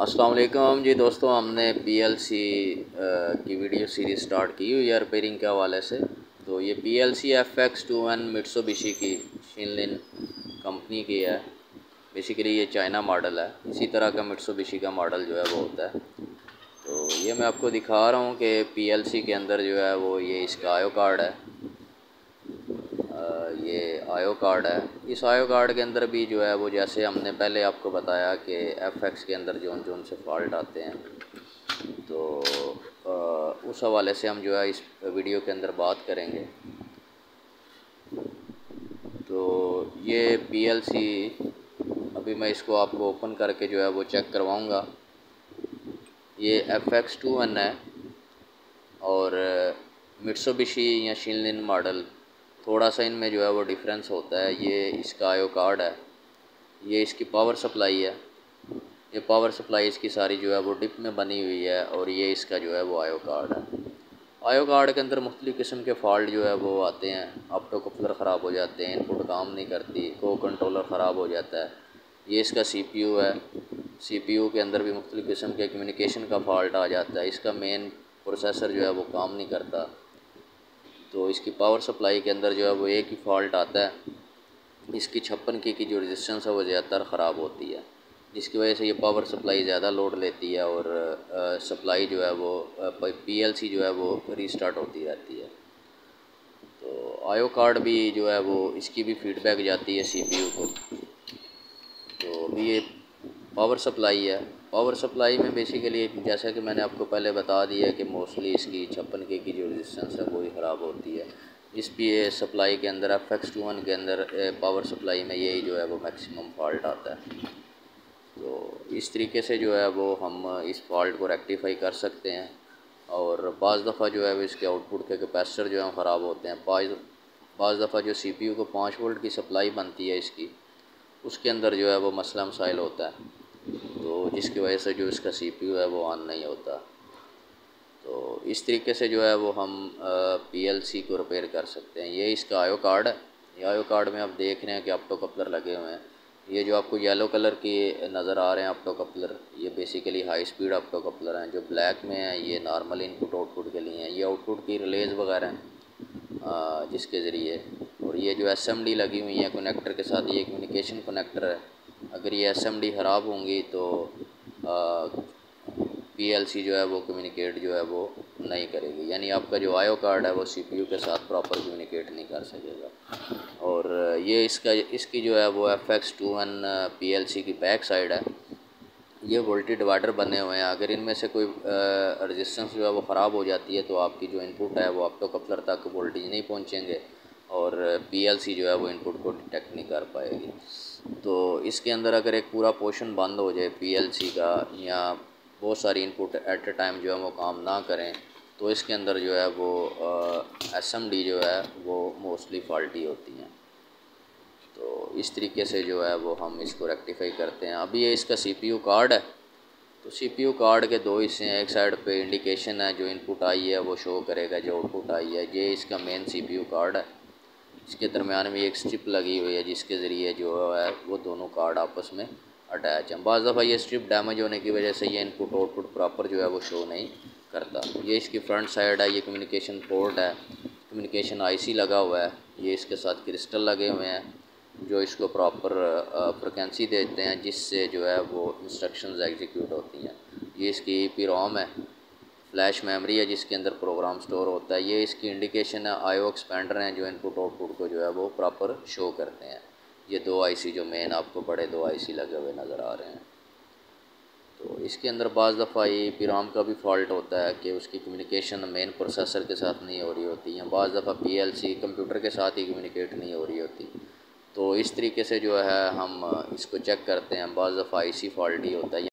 السلام علیکم۔ جی دوستوں ہم نے پی ایل سی کی ویڈیو سیریز سٹارٹ کی ہوئی ہے ریپیرنگ کے حوالے سے۔ تو یہ P L C F X two N Mitsubishi کی شینلن کمپنی کی ہے۔ بیسیکلی یہ چائنا ماڈل ہے۔ اسی طرح کا مٹسو بشی کا ماڈل جو ہے وہ ہوتا ہے۔ تو یہ میں آپ کو دکھا رہا ہوں کہ پی ایل سی کے اندر جو ہے وہ یہ اس کا آیو کارڈ ہے۔ یہ آیو کارڈ ہے۔ اس آیو کارڈ کے اندر بھی جو ہے وہ جیسے ہم نے پہلے آپ کو بتایا کہ ایف ایکس کے اندر جو جو ان سے فالٹ آتے ہیں۔ تو اس حوالے سے ہم جو ہے اس ویڈیو کے اندر بات کریں گے۔ تو یہ پی ایل سی ابھی میں اس کو آپ کو اوپن کر کے جو ہے وہ چیک کرواؤں گا۔ یہ ایف ایکس ٹو ون ہے اور مٹسو بشی یا شیلن ماڈل تھوڑا سا ان میں جو ہے وہ ڈیفرنس ہوتا ہے، یہ اس کا آیو کارڈ ہے، یہ اس کی پاور سپلائی ہے، یہ پاور سپلائی اس کی ساری جو ہے وہ ڈپ میں بنی ہوئی ہے اور یہ اس کا جو ہے وہ آیو کارڈ ہے۔ آیو کارڈ کے اندر مختلف قسم کے فالٹ جو ہے وہ آتے ہیں۔ آپٹو کپلر خراب ہو جاتے ہیں ان پٹ کام نہیں کرتی کو کنٹرولر خراب ہو جاتا ہے۔ یہ اس کا سی پی یو ہے۔ سی پی یو کے اندر بھی مختلف قسم کے کمیونیکیشن کا فالٹ آ جاتا ہے۔ اس کا مین پروسیسر جو ہے وہ کام نہیں کرتا۔ تو اس کی پاور سپلائی کے اندر جو ہے وہ ایک ہی فالٹ آتا ہے۔ اس کی چھپن کی کی جو رجسٹنس ہے وہ زیادہ تر خراب ہوتی ہے۔ جس کی وجہ سے یہ پاور سپلائی زیادہ لوڈ لیتی ہے اور سپلائی جو ہے وہ پی ایل سی جو ہے وہ ریسٹارٹ ہوتی رہتی ہے۔ تو آیو کارڈ بھی جو ہے وہ، اس کی بھی فیڈ بیک جاتی ہے سی پی یو کو۔ تو ابھی یہ پاور سپلائی ہے۔ پاور سپلائی میں بیسیکلی جیسا کہ میں نے آپ کو پہلے بتا دیا کہ موسٹلی اس کی چھپن کے کی جو رجسٹنس ہے وہی خراب ہوتی ہے۔ اس پی اے سپلائی کے اندر ایف ایکس ٹو ون کے اندر پاور سپلائی میں یہی جو ہے وہ میکسیمم فالٹ آتا ہے۔ تو اس طریقے سے جو ہے وہ ہم اس فالٹ کو ریکٹیفائی کر سکتے ہیں۔ اور بعض دفعہ جو ہے وہ اس کے آؤٹ پٹ کے کیپیسٹر جو ہیں خراب ہوتے ہیں۔ بعض بعض دفعہ جو سی پی یو کو پانچ وولٹ کی سپلائی بنتی ہے اس کی، اس کے اندر جو ہے وہ مسئلہ مسائل ہوتا ہے۔ جس کی وجہ سے جو اس کا سی پی یو ہے وہ آن نہیں ہوتا۔ تو اس طریقے سے جو ہے وہ ہم پی ایل سی کو ریپیئر کر سکتے ہیں۔ یہ اس کا آیو کارڈ ہے۔ یہ آیو کارڈ میں آپ دیکھ رہے ہیں کہ آپٹو کپلر لگے ہوئے ہیں۔ یہ جو آپ کو یلو کلر کی نظر آ رہے ہیں آپٹو کپلر، یہ basically high speed opto coupler ہیں جو بلیک میں ہیں۔ یہ نارمل ان پٹ آؤٹ پٹ کے لیے ہیں۔ یہ آؤٹ پٹ کی ریلیز وغیرہ ہیں جس کے ذریعے۔ اور یہ جو ایس ایم ڈی لگی ہوئی ہیں کنیکٹر کے ساتھ یہ کمیونیکیشن کنیکٹر ہے۔ اگر یہ ایس ایم ڈی خراب ہوں گی تو پی ایل سی جو ہے وہ کمیونیکیٹ جو ہے وہ نہیں کرے گی۔ یعنی آپ کا جو آیو کارڈ ہے وہ سی پی یو کے ساتھ پراپر کمیونیکیٹ نہیں کر سکے گا۔ اور یہ اس کا، اس کی جو ہے وہ F X two one P L C کی بیک سائڈ ہے۔ یہ وولٹی ڈیوائڈر بنے ہوئے ہیں۔ اگر ان میں سے کوئی رجسٹنس جو ہے وہ خراب ہو جاتی ہے تو آپ کی جو ان پٹ ہے وہ آپ تو کپلر تک وولٹیج نہیں پہنچیں گے۔ اور پی ایل سی جو ہے وہ ان پٹ کو ڈیٹیکٹ نہیں کر پائے گی۔ تو اس کے اندر اگر ایک پورا پورشن بند ہو جائے پی ایل سی کا یا بہت ساری ان پٹ ایٹ اے ٹائم جو ہے وہ کام نہ کریں، تو اس کے اندر جو ہے وہ ایس ایم ڈی جو ہے وہ موسٹلی فالٹی ہوتی ہیں۔ تو اس طریقے سے جو ہے وہ ہم اس کو ریکٹیفائی کرتے ہیں۔ ابھی یہ اس کا سی پی یو کارڈ ہے۔ تو سی پی یو کارڈ کے دو حصے ہیں۔ ایک سائڈ پہ انڈیکیشن ہے جو ان پٹ آئی ہے وہ شو کرے گا، جو آؤٹ پٹ آئی ہے۔ یہ اس کا مین سی پی یو کارڈ ہے۔ اس کے درمیان میں ایک اسٹرپ لگی ہوئی ہے، جس کے ذریعے جو ہے وہ دونوں کارڈ آپس میں اٹیچ ہیں۔ بعض دفعہ یہ اسٹرپ ڈیمیج ہونے کی وجہ سے یہ ان پٹ آؤٹ پٹ پراپر جو ہے وہ شو نہیں کرتا۔ یہ اس کی فرنٹ سائڈ ہے، یہ کمیونیکیشن پورٹ ہے۔ کمیونیکیشن آئی سی لگا ہوا ہے۔ یہ اس کے ساتھ کرسٹل لگے ہوئے ہیں، جو اس کو پراپر فریکوینسی دیتے ہیں، جس سے جو ہے وہ انسٹرکشنز ایگزیکیوٹ ہوتی ہیں۔ یہ اس کی ای پی روم ہے۔ فلیش میموری ہے جس کے اندر پروگرام سٹور ہوتا ہے۔ یہ اس کی انڈیکیشن ہے آئی او ایکسپینڈر ہیں جو ان پٹ آؤٹ پٹ کو جو ہے وہ پراپر شو کرتے ہیں۔ یہ دو آئی سی جو مین آپ کو بڑے دو آئی سی لگے ہوئے نظر آ رہے ہیں۔ تو اس کے اندر بعض دفعہ یہ پی رام کا بھی فالٹ ہوتا ہے کہ اس کی کمیونیکیشن مین پروسیسر کے ساتھ نہیں ہو رہی ہوتی یا بعض دفعہ پی ایل سی کمپیوٹر کے ساتھ ہی کمیونیکیٹ نہیں ہو رہی ہوتی۔ تو اس طریقے سے جو ہے ہم اس کو چیک کرتے ہیں۔ بعض دفعہ آئی سی فالٹی ہوتا ہے۔